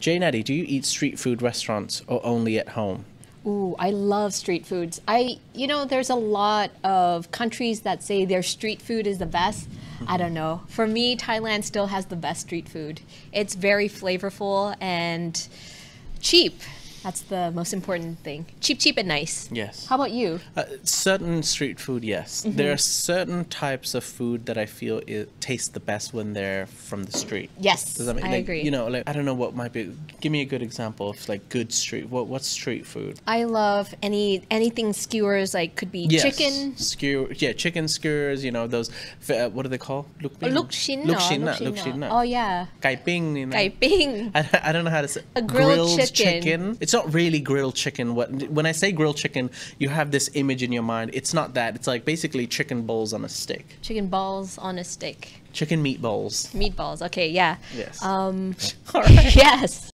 Jane Eddie, do you eat street food restaurants or only at home? Ooh, I love street foods. I, you know, there's a lot of countries that say their street food is the best. I don't know. For me, Thailand still has the best street food. It's very flavorful and cheap. That's the most important thing. Cheap, cheap, and nice. Yes. How about you? Uh, certain street food, yes. Mm-hmm. There are certain types of food that I feel it tastes the best when they're from the street. Yes, Does that mean, I like, agree. You know, like I don't know what might be. Give me a good example of like good street. What what's street food? I love any anything skewers. Like could be yes. chicken skewer. Yeah, chicken skewers. You know those. Uh, what are they called? Lukbing. Lukshin. Lukshin. Lukshin. Oh yeah. Kai ping. Ping. I, don't know how to say. A grilled, grilled chicken. chicken. It's not really grilled chicken. What when I say grilled chicken, you have this image in your mind. It's not that. It's like basically chicken balls on a stick. Chicken balls on a stick. Chicken meatballs. Meatballs. Okay, yeah. Yes. Um, All right. yes.